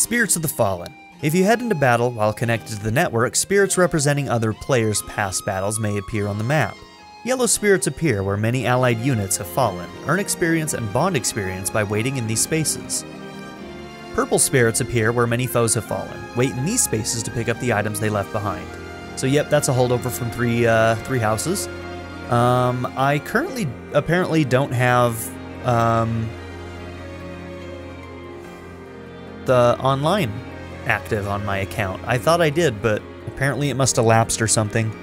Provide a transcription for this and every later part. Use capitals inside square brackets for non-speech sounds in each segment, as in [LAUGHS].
Spirits of the Fallen. If you head into battle while connected to the network, spirits representing other players' past battles may appear on the map. Yellow spirits appear where many allied units have fallen. Earn experience and bond experience by waiting in these spaces. Purple spirits appear where many foes have fallen. Wait in these spaces to pick up the items they left behind. So yep, that's a holdover from three uh, three houses. Um, I currently apparently don't have um, the online active on my account. I thought I did, but apparently it must have lapsed or something.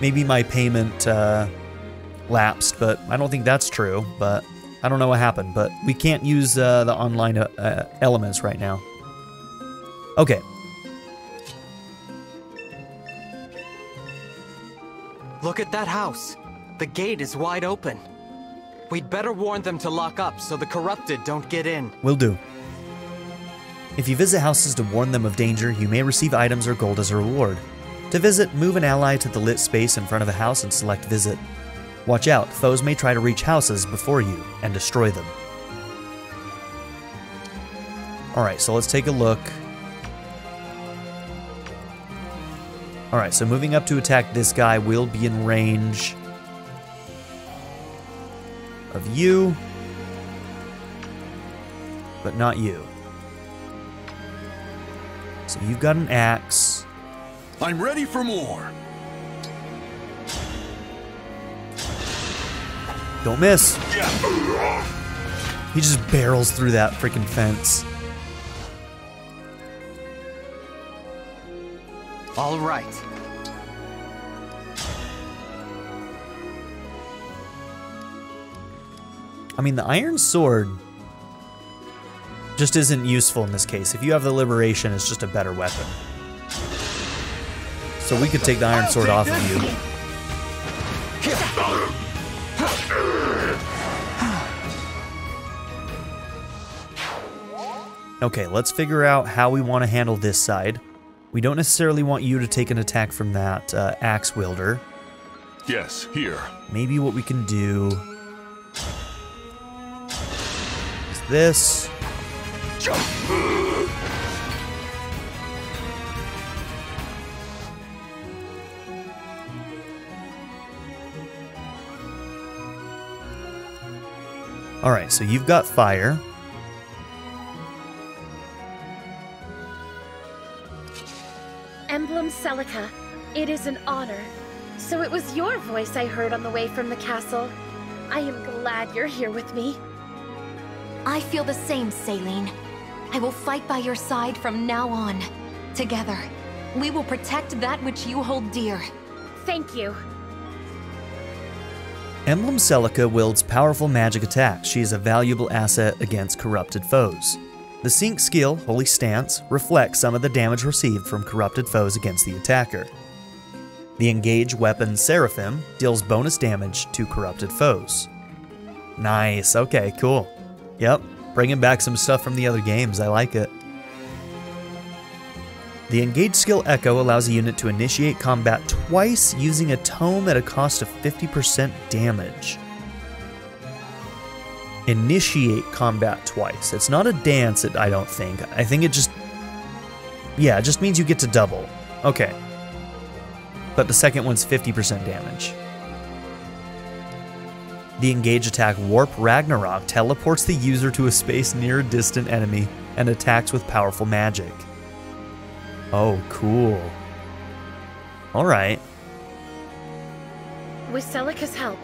Maybe my payment uh, lapsed, but I don't think that's true. But I don't know what happened. But we can't use uh, the online uh, uh elements right now. Okay. Look at that house. The gate is wide open. We'd better warn them to lock up so the corrupted don't get in. Will do. If you visit houses to warn them of danger, you may receive items or gold as a reward. To visit, move an ally to the lit space in front of a house and select Visit. Watch out, foes may try to reach houses before you and destroy them. Alright, so let's take a look. Alright, so moving up to attack this guy will be in range of you, but not you. So you've got an axe. I'm ready for more. Don't miss. He just barrels through that freaking fence. All right. I mean, the iron sword just isn't useful in this case. If you have the liberation, it's just a better weapon. So we could take the iron sword off of you. Okay, let's figure out how we want to handle this side. We don't necessarily want you to take an attack from that uh, axe wielder. Yes, here. Maybe what we can do is this. Alright, so you've got fire. Emblem Celica, it is an honor. So it was your voice I heard on the way from the castle. I am glad you're here with me. I feel the same, Céline. I will fight by your side from now on. Together, we will protect that which you hold dear. Thank you. Emblem Celica wields powerful magic attacks. She is a valuable asset against corrupted foes. The Sync skill, Holy Stance, reflects some of the damage received from corrupted foes against the attacker. The Engage weapon Seraphim deals bonus damage to corrupted foes. Nice, okay, cool. Yep, bringing back some stuff from the other games, I like it. The Engage skill Echo allows a unit to initiate combat twice using a tome at a cost of 50% damage. Initiate combat twice. It's not a dance, I don't think. I think it just. Yeah, it just means you get to double. Okay. But the second one's 50% damage. The engage attack Warp Ragnarok teleports the user to a space near a distant enemy and attacks with powerful magic. Oh, cool. Alright. With Celica's help,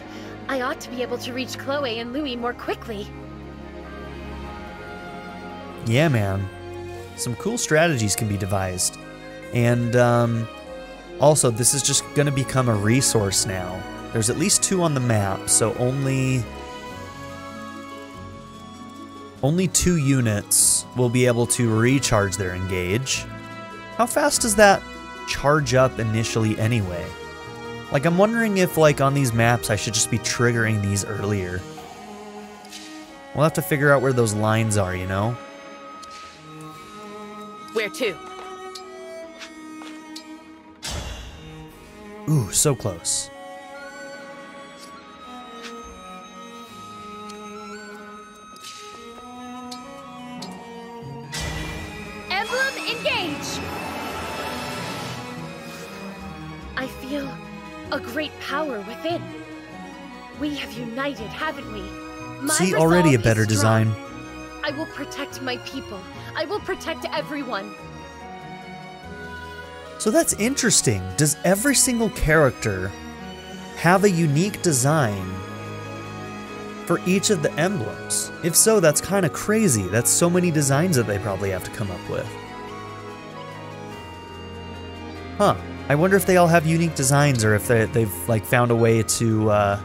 I ought to be able to reach Chloe and Louis more quickly. Yeah, man. Some cool strategies can be devised. And um, also, this is just going to become a resource now. There's at least two on the map, so only only two units will be able to recharge their engage. How fast does that charge up initially anyway? Like, I'm wondering if, like, on these maps, I should just be triggering these earlier. We'll have to figure out where those lines are, you know? Where to? Ooh, so close. Feel a great power within. We have united, haven't we? My See, already a better design. I will protect my people. I will protect everyone. So that's interesting. Does every single character have a unique design for each of the emblems? If so, that's kind of crazy. That's so many designs that they probably have to come up with. Huh. I wonder if they all have unique designs or if they, they've like found a way to uh,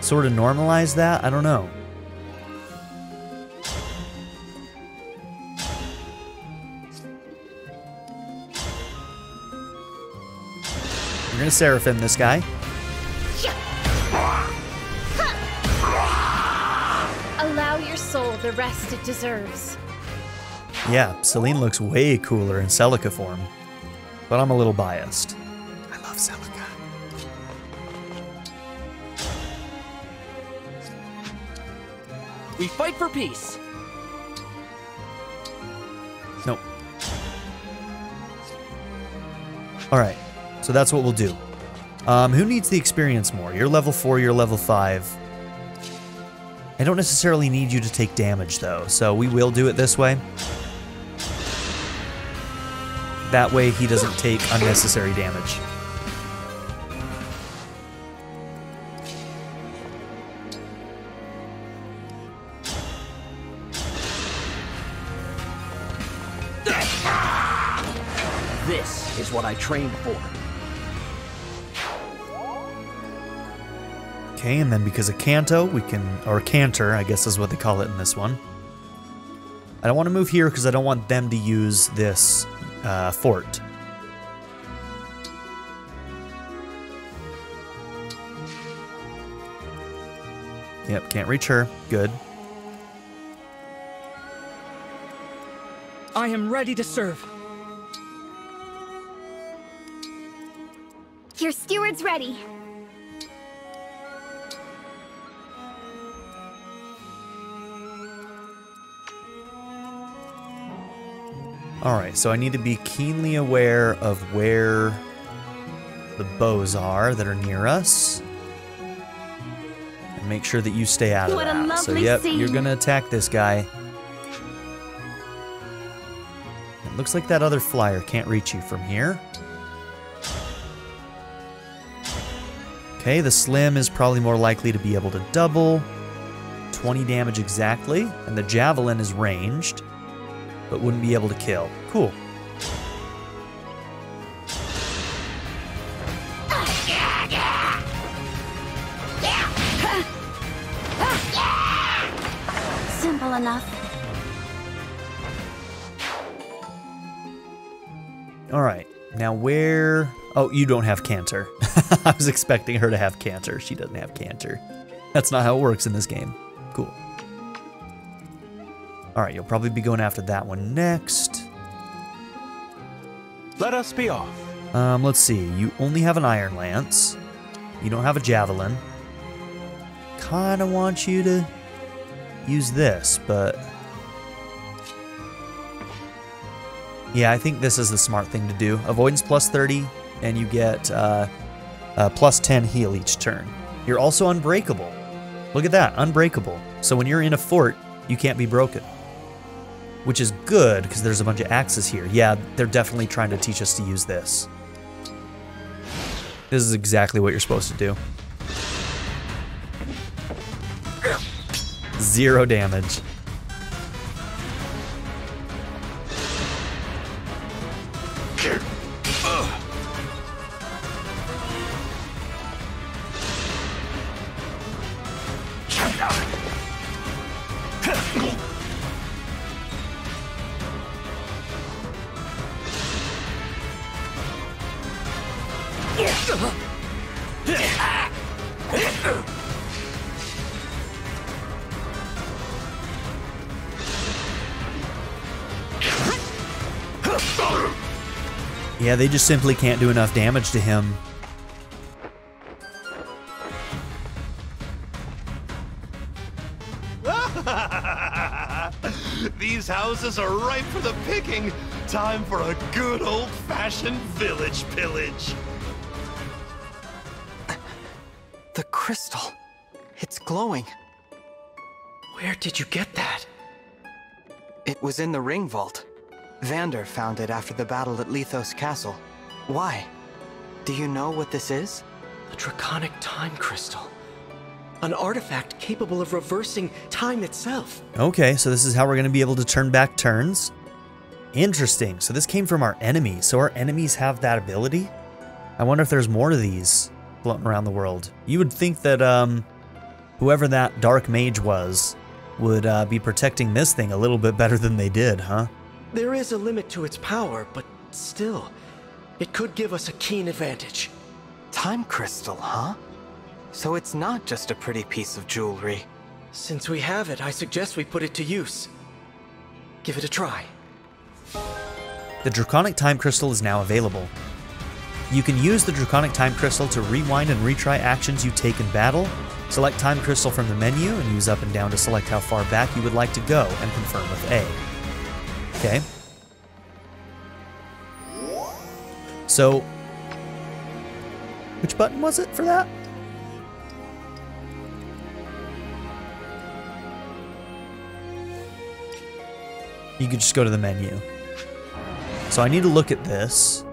sort of normalize that. I don't know. We're gonna Seraphim this guy. Allow your soul the rest it deserves. Yeah, Celine looks way cooler in Celica form. But I'm a little biased. I love Celica. We fight for peace. Nope. Alright, so that's what we'll do. Um, who needs the experience more? You're level 4, you're level 5. I don't necessarily need you to take damage though, so we will do it this way. That way he doesn't take unnecessary damage. This is what I trained for. Okay, and then because of Canto, we can, or Canter, I guess is what they call it in this one. I don't want to move here because I don't want them to use this uh, fort. Yep, can't reach her. Good. I am ready to serve. Your steward's ready. Alright, so I need to be keenly aware of where the bows are that are near us. And make sure that you stay out of What a that. so yep, you're gonna attack this guy. It looks like that other flyer can't reach you from here. Okay, the slim is probably more likely to be able to double. 20 damage exactly, and the javelin is ranged but wouldn't be able to kill. Cool. Simple enough. All right. Now where? Oh, you don't have canter. [LAUGHS] I was expecting her to have canter. She doesn't have canter. That's not how it works in this game. Cool. All right, you'll probably be going after that one next. Let us be off. Um, let's see. You only have an iron lance. You don't have a javelin. Kind of want you to use this, but yeah, I think this is the smart thing to do. Avoidance plus 30, and you get uh, uh, plus 10 heal each turn. You're also unbreakable. Look at that, unbreakable. So when you're in a fort, you can't be broken. Which is good because there's a bunch of axes here. Yeah, they're definitely trying to teach us to use this. This is exactly what you're supposed to do. Zero damage. they just simply can't do enough damage to him. [LAUGHS] These houses are ripe for the picking. Time for a good old-fashioned village pillage. The crystal. It's glowing. Where did you get that? It was in the ring vault. Vander found it after the battle at Lythos Castle. Why? Do you know what this is? A Draconic Time Crystal. An artifact capable of reversing time itself. Okay, so this is how we're going to be able to turn back turns. Interesting. So this came from our enemies. So our enemies have that ability? I wonder if there's more of these floating around the world. You would think that um, whoever that dark mage was would uh, be protecting this thing a little bit better than they did, huh? There is a limit to its power, but still, it could give us a keen advantage. Time crystal, huh? So it's not just a pretty piece of jewelry. Since we have it, I suggest we put it to use. Give it a try. The Draconic Time Crystal is now available. You can use the Draconic Time Crystal to rewind and retry actions you take in battle. Select Time Crystal from the menu and use up and down to select how far back you would like to go and confirm with A. Okay. So, which button was it for that? You could just go to the menu. So I need to look at this.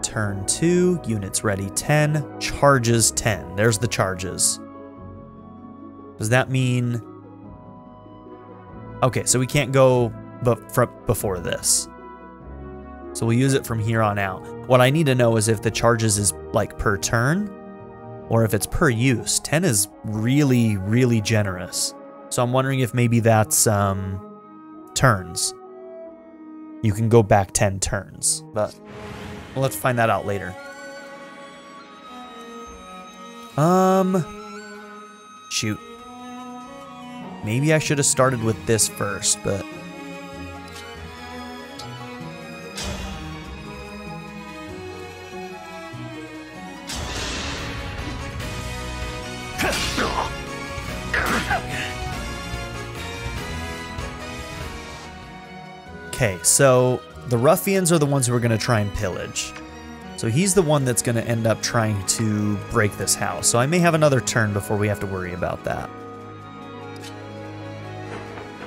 Turn 2, units ready 10, charges 10. There's the charges. Does that mean... Okay, so we can't go before this. So we'll use it from here on out. What I need to know is if the charges is like per turn or if it's per use. 10 is really, really generous. So I'm wondering if maybe that's um, turns. You can go back 10 turns, but to find that out later. Um, shoot. Maybe I should have started with this first, but Okay, so the ruffians are the ones who are going to try and pillage. So he's the one that's going to end up trying to break this house. So I may have another turn before we have to worry about that.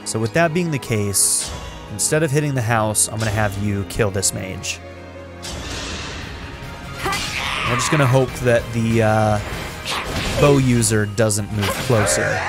So with that being the case, instead of hitting the house, I'm going to have you kill this mage. I'm just going to hope that the uh, bow user doesn't move closer.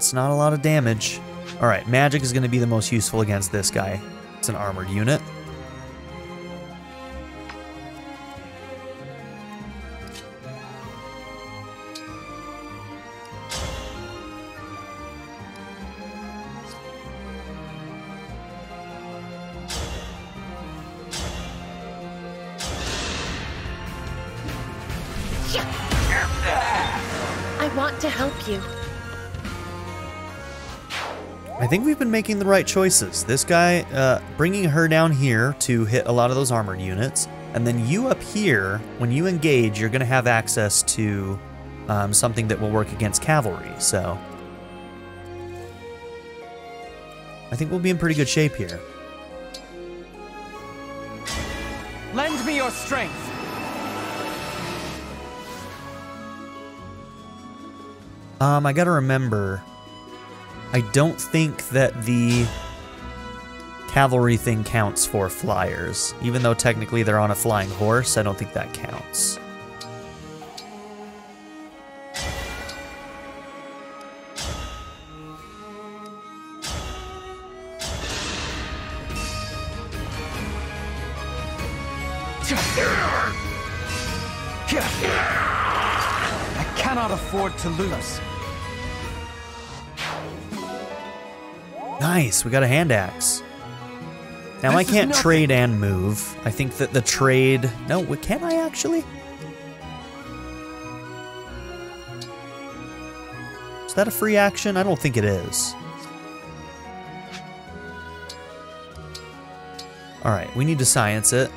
That's not a lot of damage. Alright, magic is going to be the most useful against this guy. It's an armored unit. Think we've been making the right choices. This guy, uh, bringing her down here to hit a lot of those armored units, and then you up here, when you engage, you're going to have access to um, something that will work against cavalry, so... I think we'll be in pretty good shape here. Lend me your strength. Um, I gotta remember, I don't think that the cavalry thing counts for flyers. Even though technically they're on a flying horse, I don't think that counts. I cannot afford to lose. Nice, we got a hand axe. Now this I can't trade and move. I think that the trade... No, can I actually? Is that a free action? I don't think it is. Alright, we need to science it.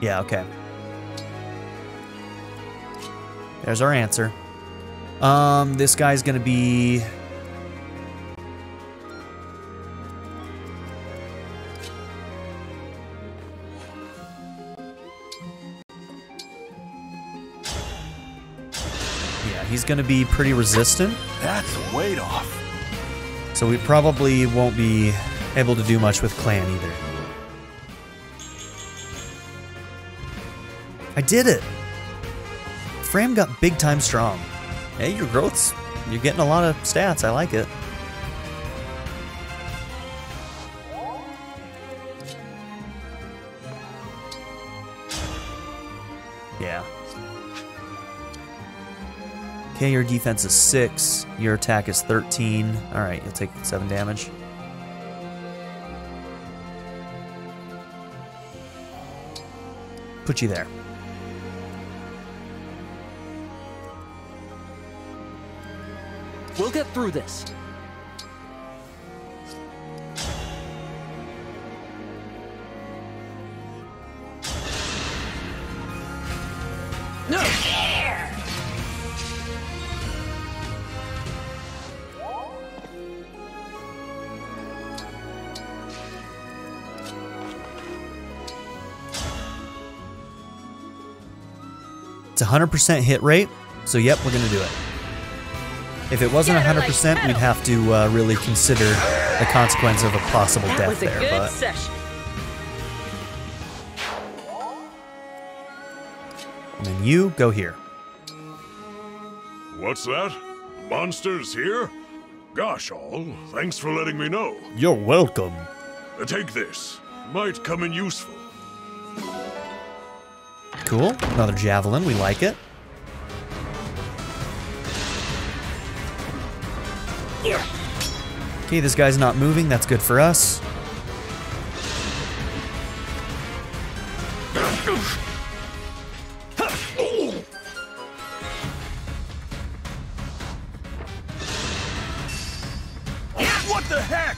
Yeah, okay. There's our answer. Um, this guy's gonna be... Yeah, he's gonna be pretty resistant. That's a weight off. So we probably won't be able to do much with Clanne either. I did it! Framme got big time strong. Hey, your growth's... You're getting a lot of stats. I like it. Yeah. Okay, your defense is 6. Your attack is 13. Alright, you'll take 7 damage. Put you there. We'll get through this. No! It's a 100% hit rate, so yep, we're going to do it. If it wasn't 100%, we'd have to uh, really consider the consequence of a possible That death was a there, good but session. and then you go here. What's that? Monsters here? Gosh, all, thanks for letting me know. You're welcome. Uh, Take this. Might come in useful. Cool. Another javelin, we like it. Okay, this guy's not moving, that's good for us. What the heck?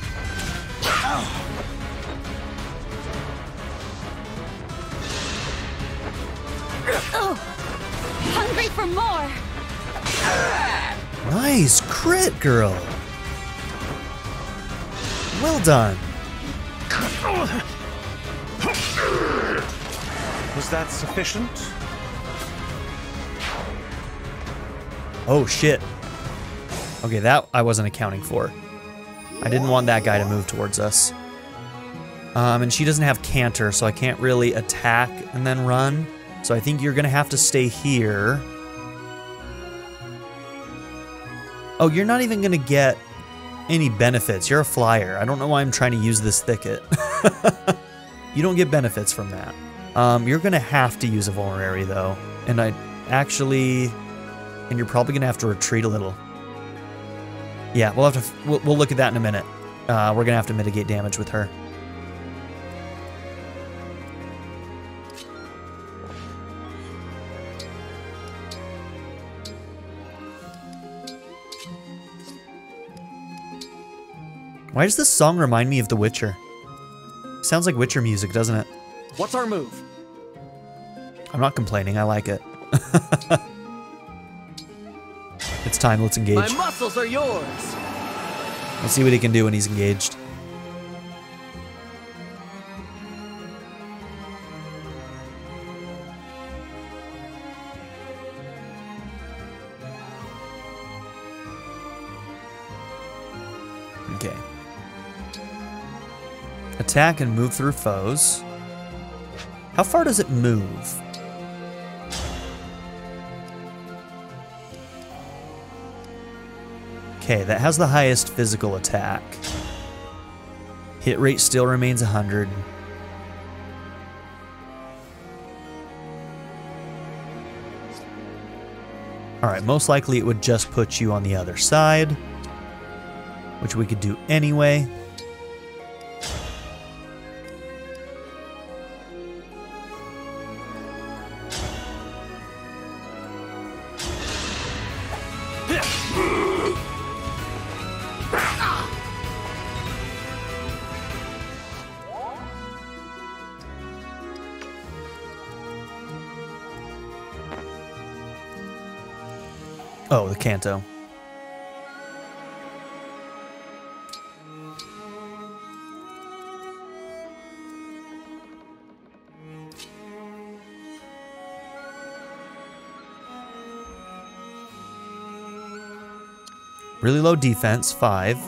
Hungry for more! Nice crit, girl. Well done. Was that sufficient? Oh shit. Okay, that I wasn't accounting for. I didn't want that guy to move towards us. Um, and she doesn't have canter, so I can't really attack and then run. So I think you're gonna have to stay here. Oh, you're not even gonna get any benefits. You're a flyer. I don't know why I'm trying to use this thicket. [LAUGHS] you don't get benefits from that. Um, you're gonna have to use a vulnerary though, and I actually, and you're probably gonna have to retreat a little. Yeah, we'll have to. We'll, we'll look at that in a minute. Uh, we're gonna have to mitigate damage with her. Why does this song remind me of The Witcher? Sounds like Witcher music, doesn't it? What's our move? I'm not complaining. I like it. [LAUGHS] it's time. Let's engage. My muscles are yours! Let's see what he can do when he's engaged. Attack and move through foes. How far does it move? Okay, that has the highest physical attack. Hit rate still remains 100. Alright, most likely it would just put you on the other side, which we could do anyway. Really low defense, 5.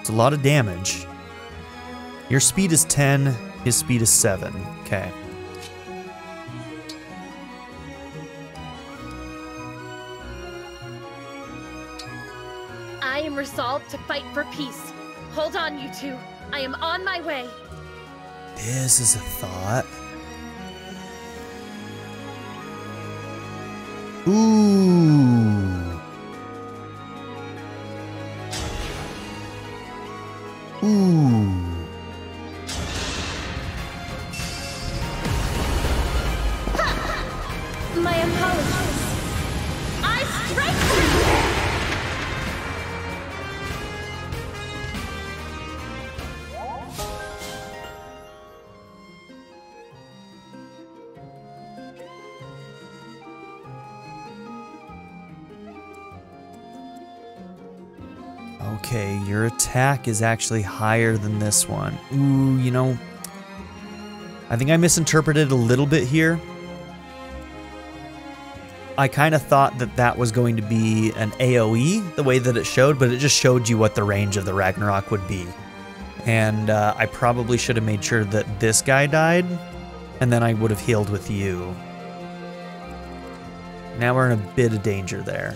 It's a lot of damage. Your speed is 10, his speed is 7. Okay. To fight for peace. Hold on, you two. I am on my way. This is a thought. Ooh. Attack is actually higher than this one. Ooh, you know, I think I misinterpreted a little bit here. I kind of thought that that was going to be an AoE, the way that it showed, but it just showed you what the range of the Ragnarok would be. And uh, I probably should have made sure that this guy died, and then I would have healed with you. Now we're in a bit of danger there.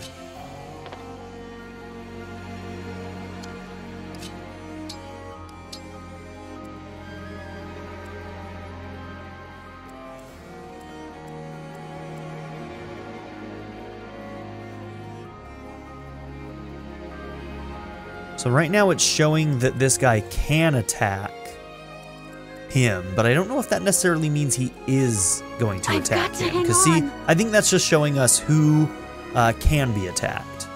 So right now it's showing that this guy can attack him, but I don't know if that necessarily means he is going to I've attack to him. Because see. I think that's just showing us who uh, can be attacked.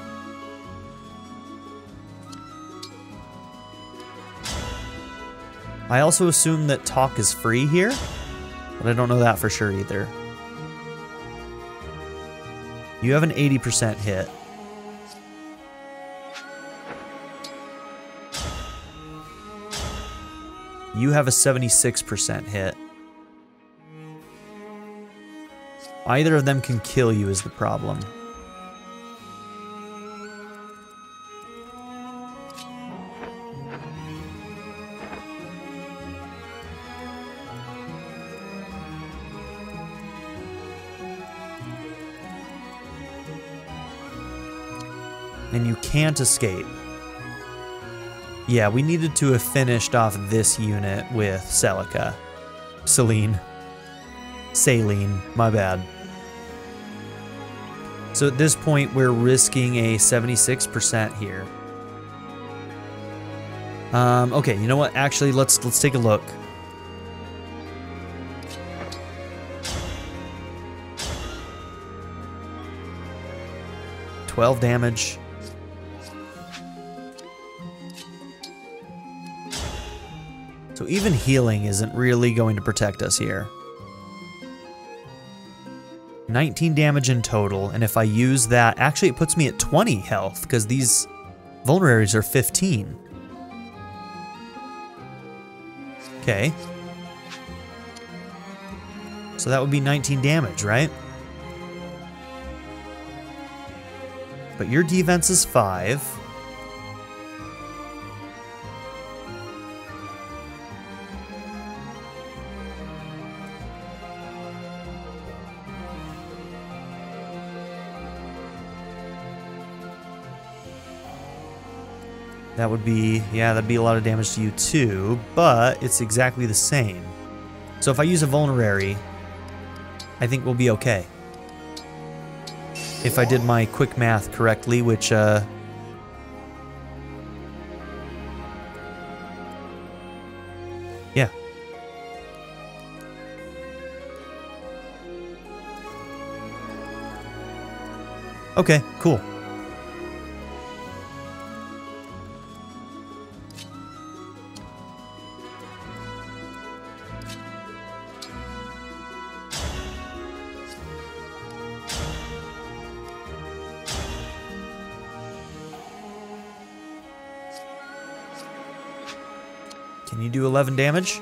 I also assume that talk is free here, but I don't know that for sure either. You have an 80% hit. You have a 76% hit. Either of them can kill you is the problem. And you can't escape. Yeah, we needed to have finished off this unit with Celica. Celine. Saline, my bad. So at this point, we're risking a 76% here. Um, okay, you know what? Actually, let's let's take a look. Twelve damage. Even healing isn't really going to protect us here. 19 damage in total, and if I use that, actually it puts me at 20 health, because these vulneraries are 15. Okay. So that would be 19 damage, right? But your defense is 5. That would be, yeah, that'd be a lot of damage to you too, but it's exactly the same. So if I use a vulnerary, I think we'll be okay. If I did my quick math correctly, which, uh... Yeah. Okay, cool. 11 damage?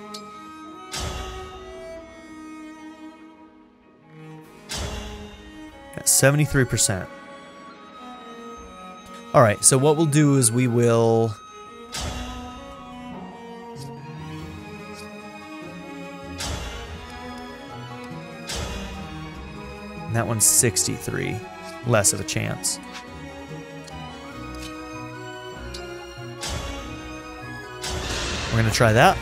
Got 73%. Alright, so what we'll do is we will... And that one's 63. Less of a chance. We're gonna try that.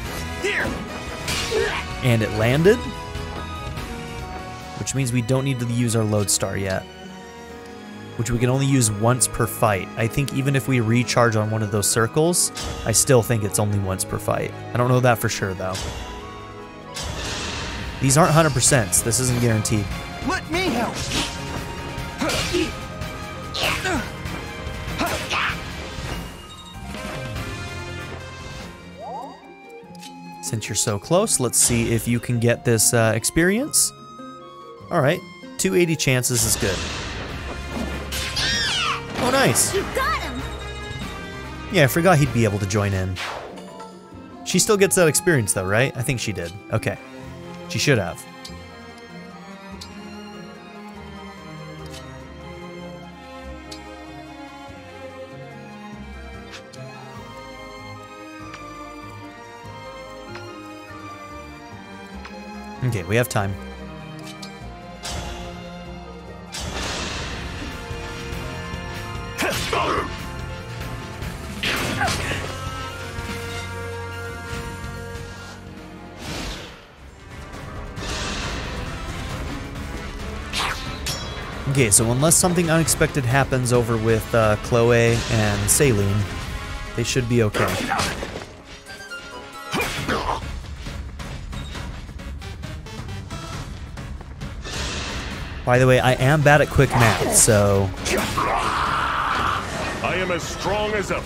And it landed. Which means we don't need to use our lodestar yet. Which we can only use once per fight. I think even if we recharge on one of those circles, I still think it's only once per fight. I don't know that for sure though. These aren't 100%, this isn't guaranteed. Let me help! Since you're so close, let's see if you can get this uh, experience. Alright, 280 chances is good. Oh, nice. You got him! Yeah, I forgot he'd be able to join in. She still gets that experience though, right? I think she did. Okay. She should have. Okay, we have time. Okay, so unless something unexpected happens over with uh, Chloe and Céline, they should be okay. By the way, I am bad at quick math, so I am as strong as ever.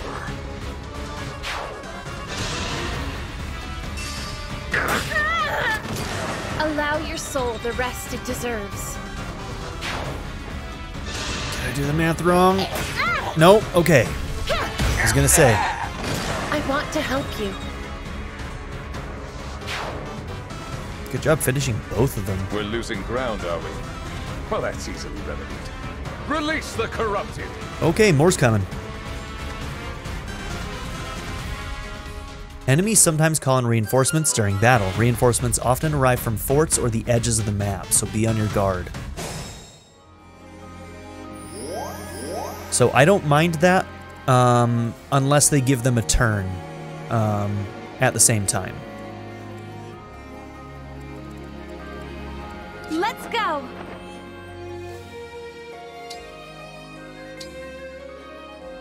Allow your soul the rest it deserves. did I do the math wrong? Nope. Okay. I was gonna say. I want to help you. Good job finishing both of them. We're losing ground, are we? Well, that's easily remedied. Release the corrupted! Okay, more's coming. Enemies sometimes call in reinforcements during battle. Reinforcements often arrive from forts or the edges of the map, so be on your guard. So I don't mind that, um, unless they give them a turn um, at the same time.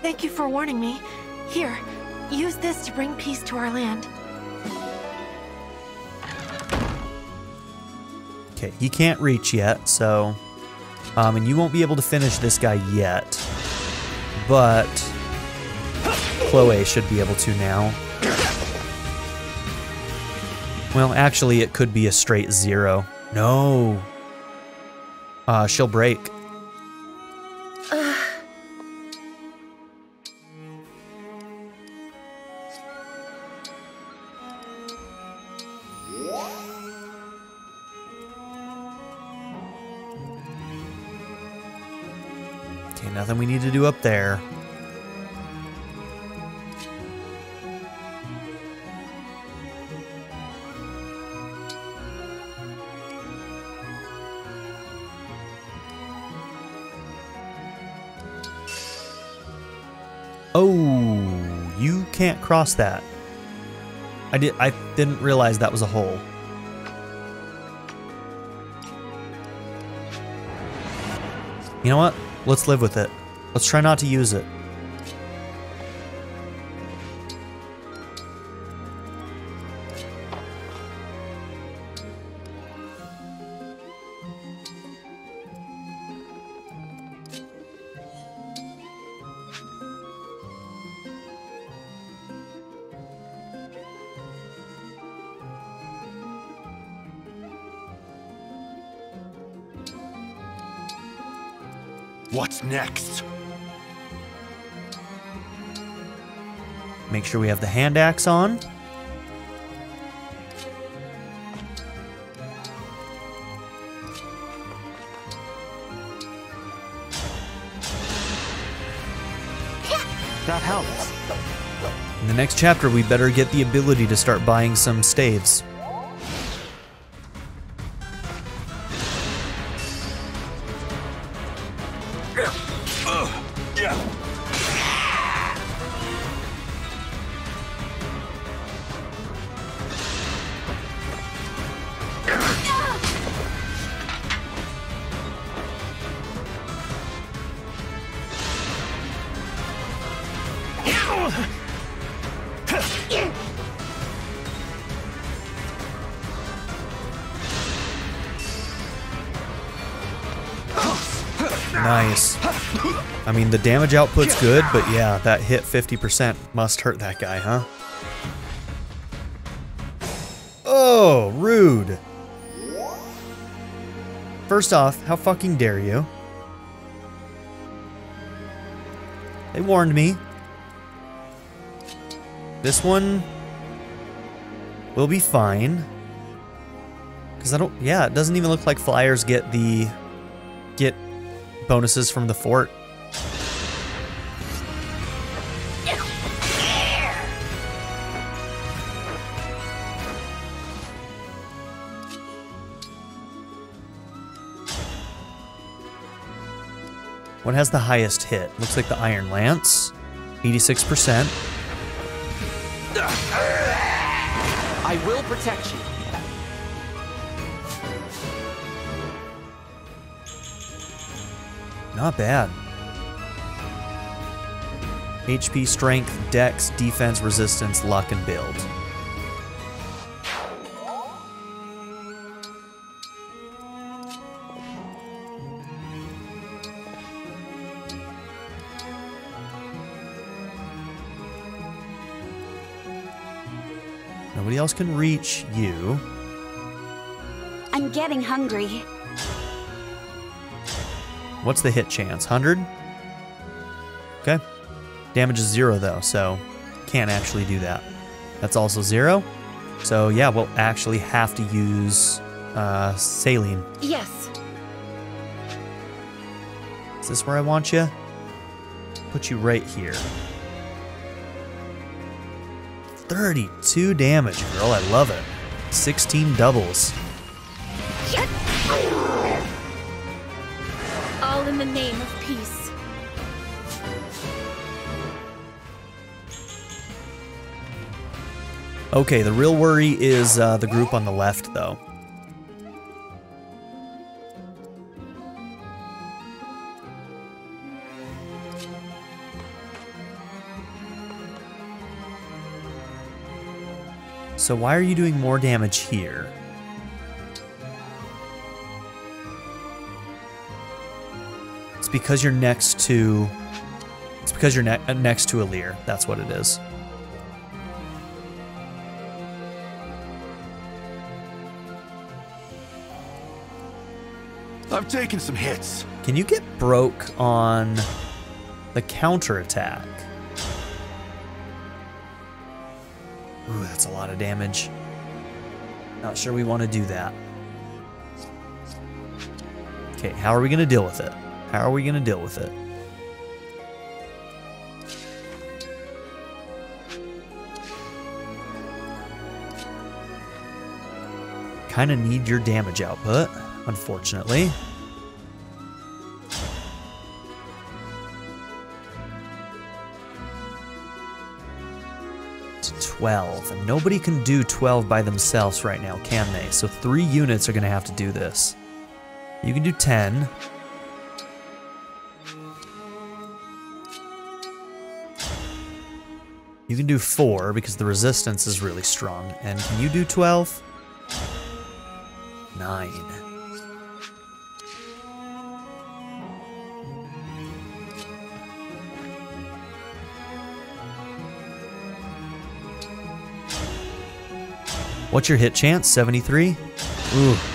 Thank you for warning me. Here, use this to bring peace to our land. Okay, he can't reach yet, so... Um, and you won't be able to finish this guy yet. But... Chloe should be able to now. Well, actually, it could be a straight zero. No. Uh, she'll break. Up there. Oh, you can't cross that. I did I didn't realize that was a hole. You know what? Let's live with it. Let's try not to use it. What's next? Make sure we have the hand axe on. That helps. In the next chapter, we better get the ability to start buying some staves. The damage output's good, but yeah, that hit 50% must hurt that guy, huh? Oh, rude. First off, how fucking dare you? They warned me. This one will be fine. Because I don't, yeah, it doesn't even look like flyers get the, get bonuses from the fort. What has the highest hit? Looks like the Iron Lance. 86%. I will protect you. Not bad. HP, strength, dex, defense, resistance, luck, and build. Else can reach you. I'm getting hungry. What's the hit chance? 100? Okay. Damage is zero though, so can't actually do that. That's also zero. So yeah, we'll actually have to use uh, Céline. Yes. Is this where I want you? Put you right here. 32 damage, girl. I love it. 16 doubles. All in the name of peace. Okay, the real worry is uh, the group on the left, though. So why are you doing more damage here? It's because you're next to... It's because you're ne uh, next to Alear. That's what it is. I've taken some hits. Can you get broke on the counterattack? Ooh, that's a lot of damage. Not sure we want to do that. Okay, how are we going to deal with it? How are we going to deal with it? Kind of need your damage output, unfortunately. 12. And nobody can do 12 by themselves right now, can they? So three units are going to have to do this. You can do 10. You can do 4 because the resistance is really strong. And can you do 12? 9. What's your hit chance? 73? Ooh.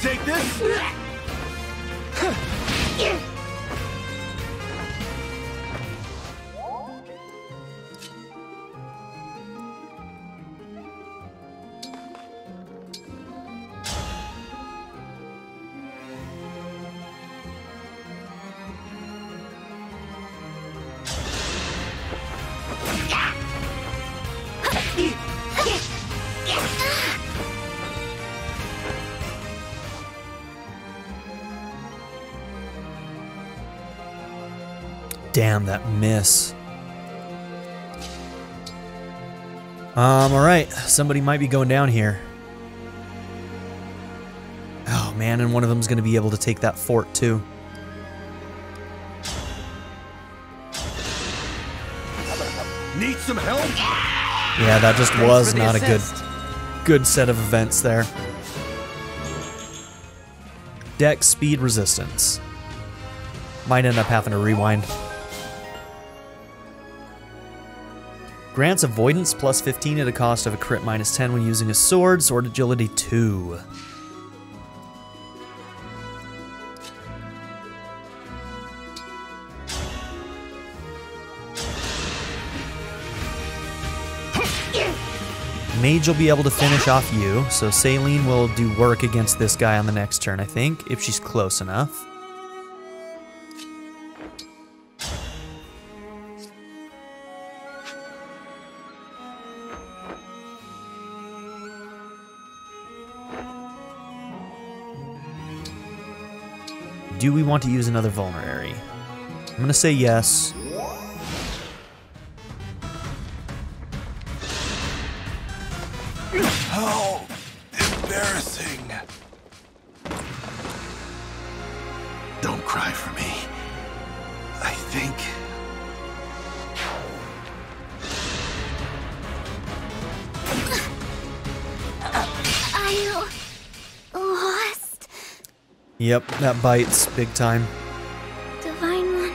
Take this? Damn, that miss. Um, alright. Somebody might be going down here. Oh man, and one of them's gonna be able to take that fort too. Need some help? Yeah, that just was for the not a good good set of events there. Deck speed resistance. Might end up having to rewind. Grants avoidance plus 15 at a cost of a crit minus 10 when using a sword, sword agility 2. Mage will be able to finish off you, so Céline will do work against this guy on the next turn, I think, if she's close enough. Do we want to use another Vulnerary? I'm gonna say yes. Yep, that bites big time. Divine One.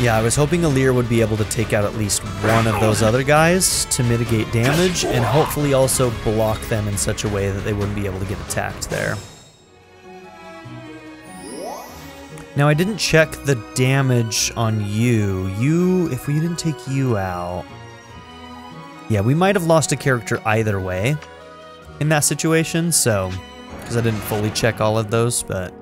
Yeah, I was hoping Alear would be able to take out at least one of those other guys to mitigate damage and hopefully also block them in such a way that they wouldn't be able to get attacked there. Now, I didn't check the damage on you. You, if we didn't take you out... Yeah, we might have lost a character either way in that situation, so... Because I didn't fully check all of those, but...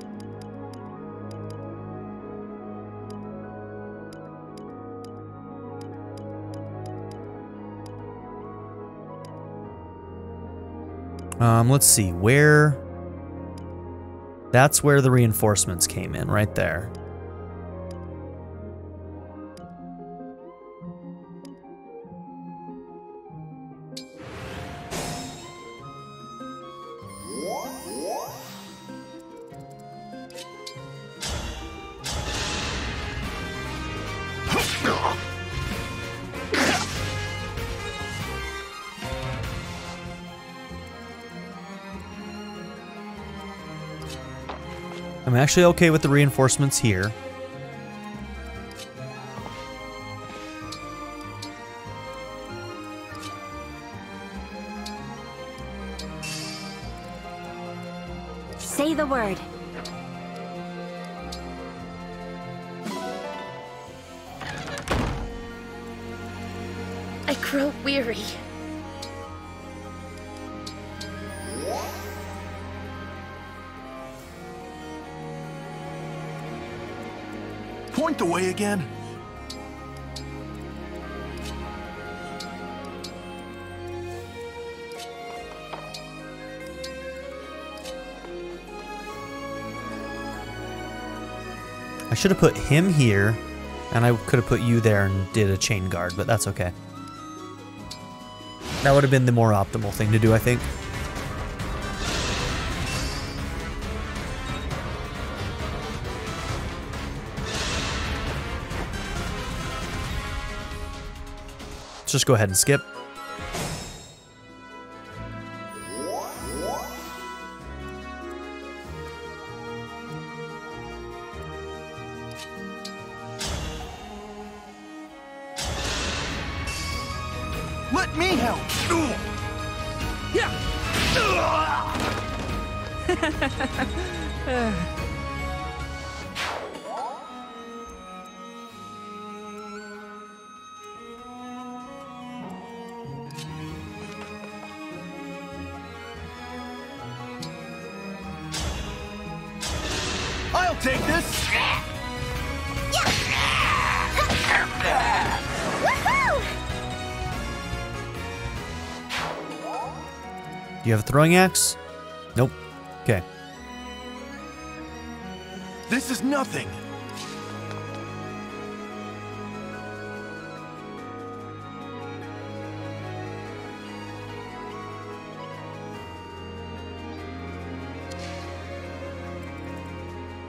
Um, let's see, where... That's where the reinforcements came in, right there. Actually okay with the reinforcements here. Should have put him here, and I could have put you there and did a chain guard, but that's okay. That would have been the more optimal thing to do, I think. Let's just go ahead and skip. Let me help! [LAUGHS] I'll [SIGHS] uh, you have a throwing axe? Nope. Okay. This is nothing!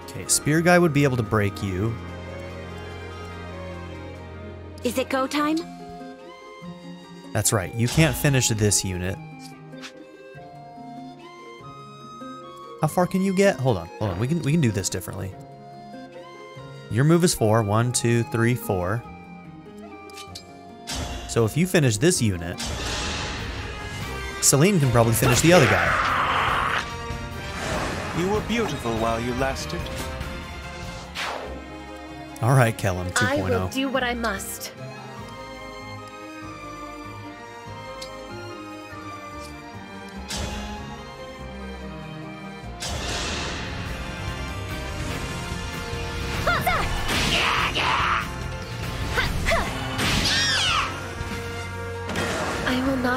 Okay, spear guy would be able to break you. Is it go time? That's right. You can't finish this unit. How far can you get? Hold on, hold on. We can we can do this differently. Your move is four. One, two, three, four. So if you finish this unit, Celine can probably finish the other guy. You were beautiful while you lasted. All right, Kellum I will 2.0. do what I must.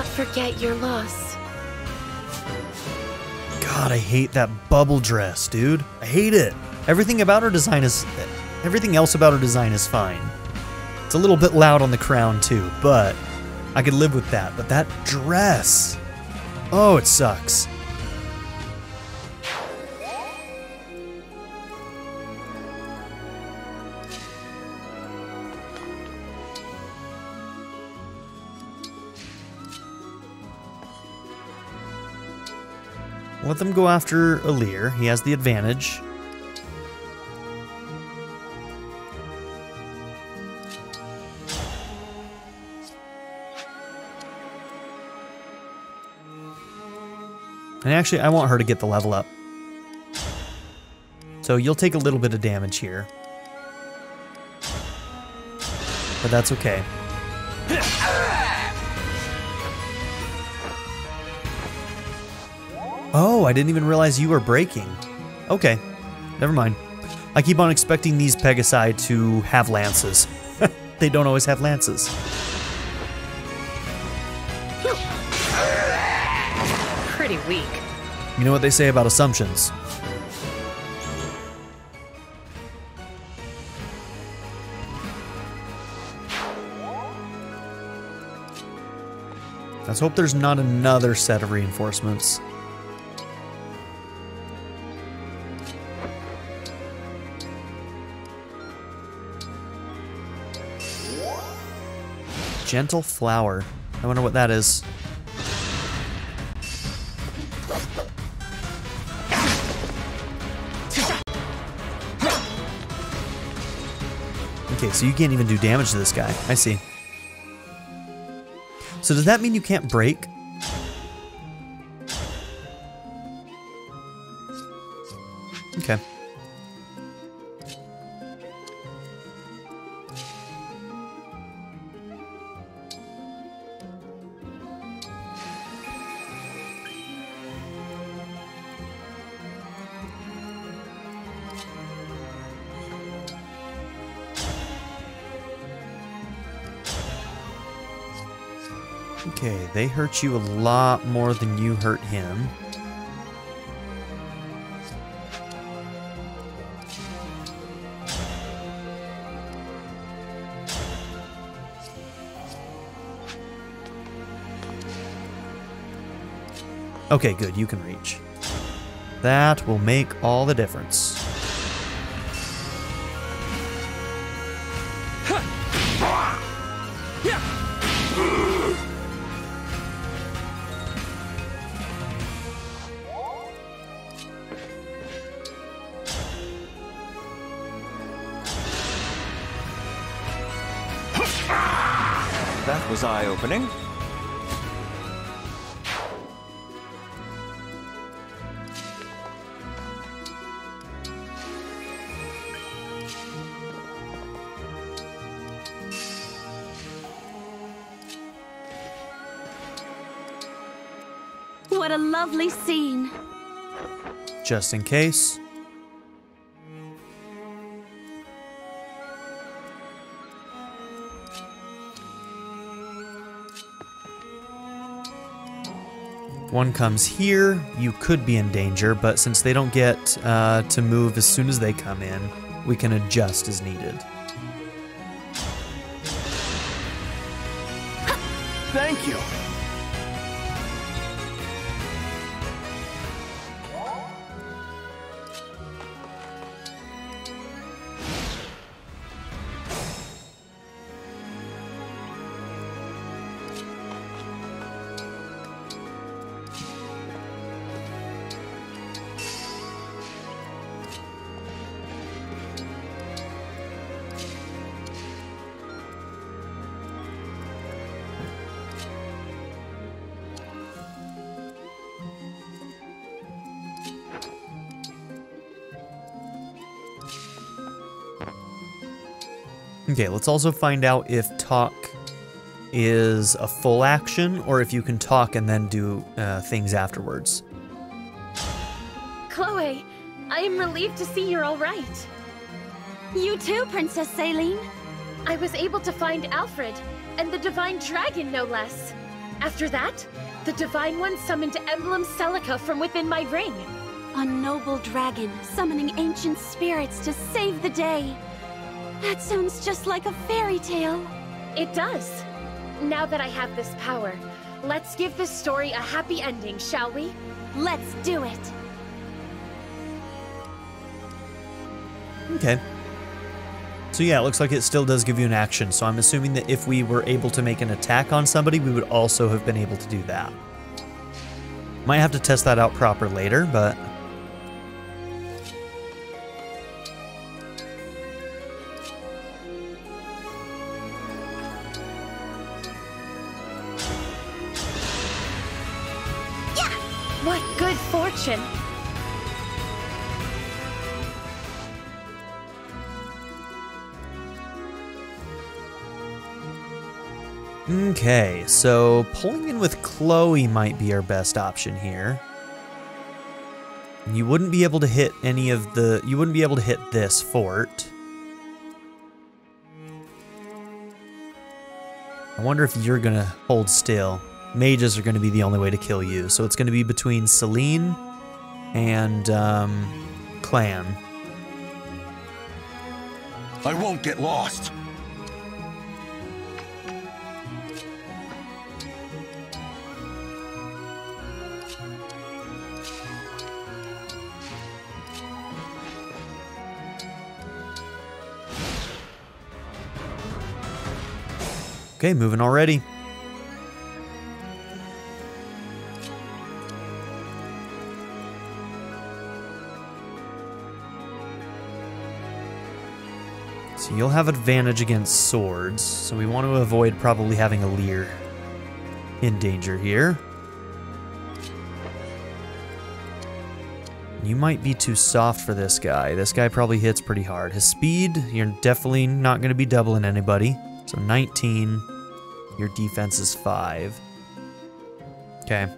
Not forget your loss. God, I hate that bubble dress, dude. I hate it. Everything about her design is everything else about her design is fine. It's a little bit loud on the crown too, but I could live with that. But that dress. Oh, it sucks. Let them go after Alear. He has the advantage. And actually, I want her to get the level up. So you'll take a little bit of damage here. But that's okay. Oh, I didn't even realize you were breaking. Okay, never mind. I keep on expecting these Pegasi to have lances. [LAUGHS] they don't always have lances. Pretty weak. You know what they say about assumptions. Let's hope there's not another set of reinforcements. Gentle flower. I wonder what that is. Okay, so you can't even do damage to this guy. I see. So does that mean you can't break? They hurt you a lot more than you hurt him. Okay, good, you can reach. That will make all the difference. What a lovely scene. Just in case. One comes here, you could be in danger, but since they don't get uh, to move as soon as they come in, we can adjust as needed. Thank you. Okay, let's also find out if talk is a full action or if you can talk and then do uh, things afterwards. Chloe, I am relieved to see you're all right. You too, Princess Céline. I was able to find Alfred, and the Divine Dragon, no less. After that, the Divine One summoned Emblem Celica from within my ring. A noble dragon summoning ancient spirits to save the day. That sounds just like a fairy tale. It does. Now that I have this power, let's give this story a happy ending, shall we? Let's do it. Okay. So yeah, it looks like it still does give you an action, so I'm assuming that if we were able to make an attack on somebody, we would also have been able to do that. Might have to test that out proper later, but... Okay, so pulling in with Chloe might be our best option here. You wouldn't be able to hit any of the... You wouldn't be able to hit this fort. I wonder if you're going to hold still. Mages are going to be the only way to kill you. So it's going to be between Celine and um, Clanne. I won't get lost. Okay, moving already. So you'll have advantage against swords, so we want to avoid probably having Alear in danger here. You might be too soft for this guy. This guy probably hits pretty hard. His speed, you're definitely not going to be doubling anybody. So 19, your defense is 5. Okay.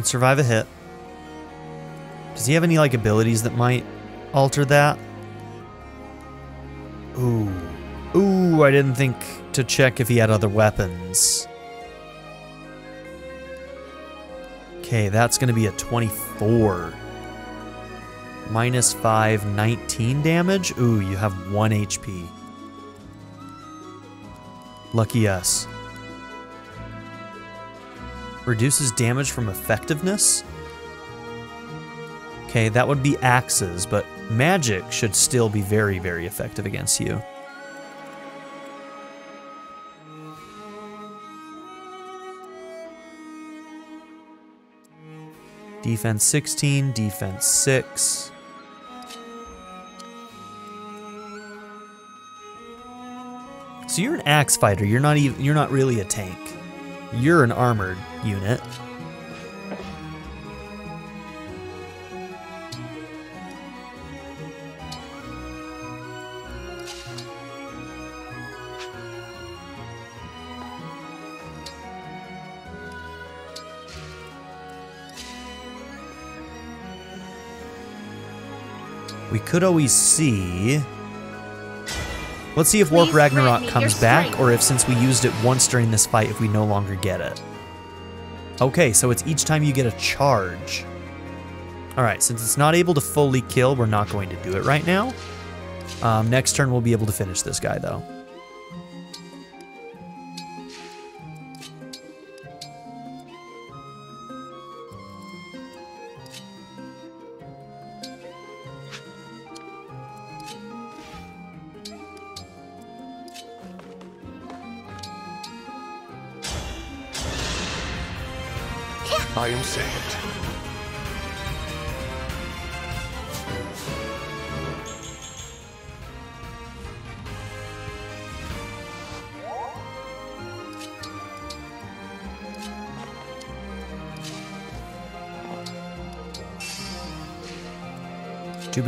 Can survive a hit. Does he have any like abilities that might alter that? Ooh. Ooh, I didn't think to check if he had other weapons. Okay, that's going to be a 24. Minus 5, 19 damage? Ooh, you have 1 HP. Lucky us. Reduces damage from effectiveness? Okay, that would be axes, but magic should still be very, very effective against you. Defense 16, defense 6. So you're an axe fighter. You're not even you're not really a tank. You're an armored unit. We could always see. Let's see if Warp Please Ragnarok comes back, or if since we used it once during this fight, if we no longer get it. Okay, so it's each time you get a charge. Alright, since it's not able to fully kill, we're not going to do it right now. Um, next turn, we'll be able to finish this guy, though.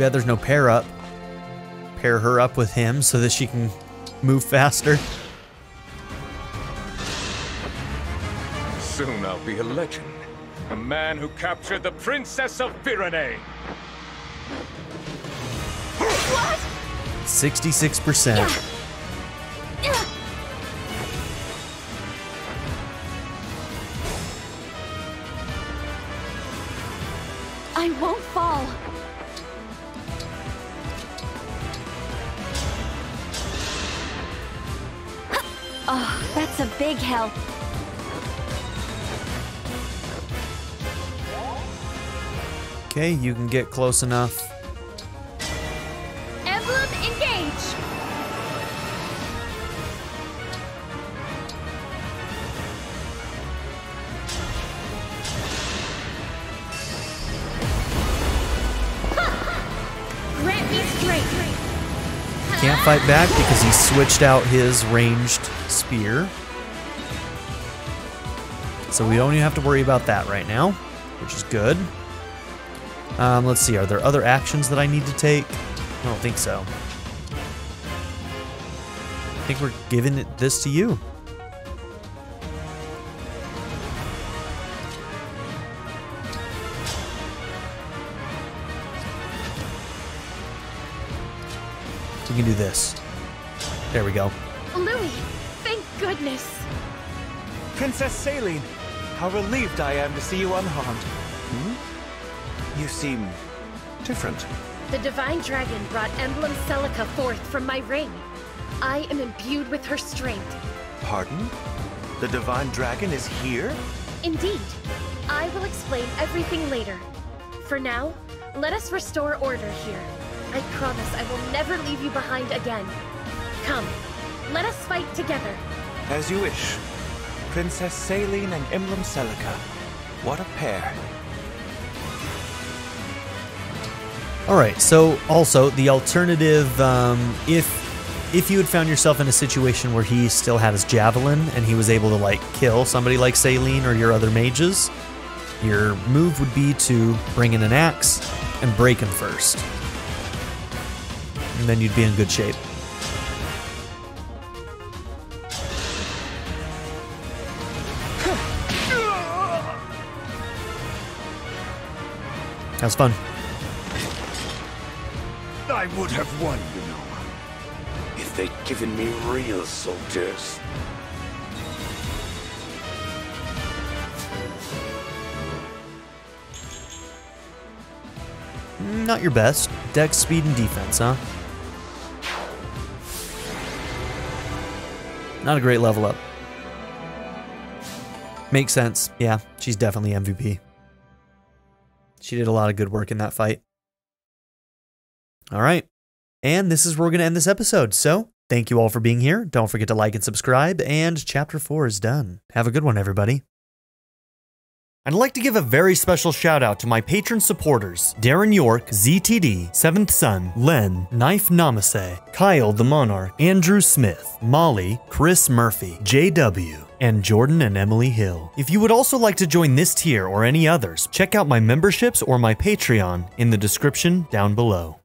Bad there's no pair up. Pair her up with him so that she can move faster. Soon I'll be a legend. A man who captured the Princess of Firene. 66%. I help. Okay, you can get close enough. Emblem engage! Grant me strength! Can't fight back because he switched out his ranged spear. So we don't even have to worry about that right now, which is good. Um, let's see, are there other actions that I need to take? I don't think so. I think we're giving it this to you. We can do this. There we go. Louis, thank goodness! Princess Céline, how relieved I am to see you unharmed. Hmm? You seem different. The Divine Dragon brought Emblem Celica forth from my ring. I am imbued with her strength. Pardon? The Divine Dragon is here? Indeed. I will explain everything later. For now, let us restore order here. I promise I will never leave you behind again. Come, let us fight together. As you wish. Princess Céline and Emblem Celica. What a pair. All right. So also the alternative, um, if if you had found yourself in a situation where he still had his javelin and he was able to like kill somebody like Céline or your other mages, your move would be to bring in an axe and break him first, and then you'd be in good shape. Was fun. I would have won, you know, if they'd given me real soldiers. Not your best. Dex, speed, and defense, huh? Not a great level up. Makes sense. Yeah, she's definitely MVP. She did a lot of good work in that fight. All right. And this is where we're going to end this episode. So, thank you all for being here. Don't forget to like and subscribe. And chapter four is done. Have a good one, everybody. I'd like to give a very special shout out to my patron supporters Darren York, ZTD, Seventh Son, Len, Knife Namase, Kyle the Monarch, Andrew Smith, Molly, Chris Murphy, JW, and Jordan and Emily Hill. If you would also like to join this tier or any others, check out my memberships or my Patreon in the description down below.